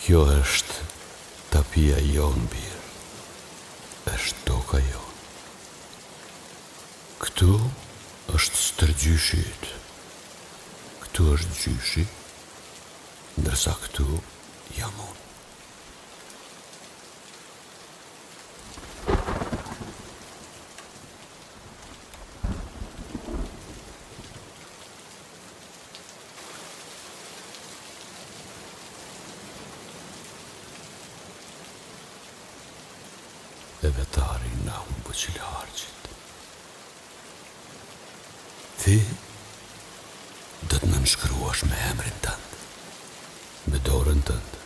Kjo është tapia jonë bir është toka jonë këtu është stërgjyshi yt këtu është gjyshi ndërsa këtu jam unë. E vetari na humbë qilharqit Ti Do të nënshkruash me emrin tënd Me dorën tënd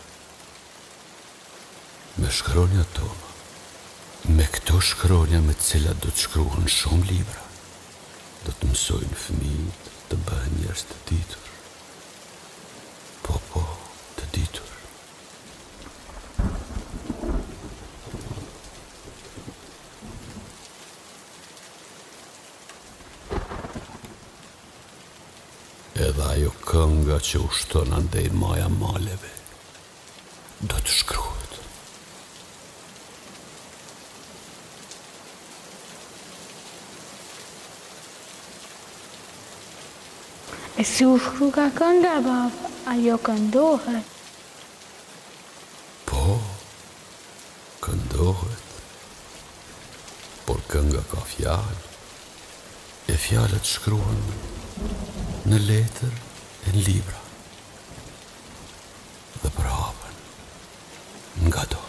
Me shkronja tona Me këto shkronja me të cilat do të shkruhen shumë libra do të mësojnë fëmijët të bëhen njerëz të ditur. Po, po, të ditur. Edhe ajo kënga që ushton andej maja maleve, Do të shkruhet. E si u shkruaka kënga, bab, ajo këndohet? Po, këndohet, por kënga ka fjalë, e fjalët shkruhen në letër e në libra. dhe përhapen ngado.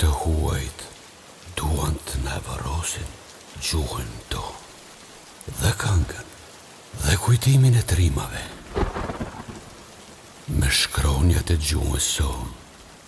Të huajt duan të na varrosin gjuhën do dhe këngën dhe kujtimin e trimave me shkronjat e gjuhës sonë